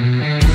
Mm-hmm.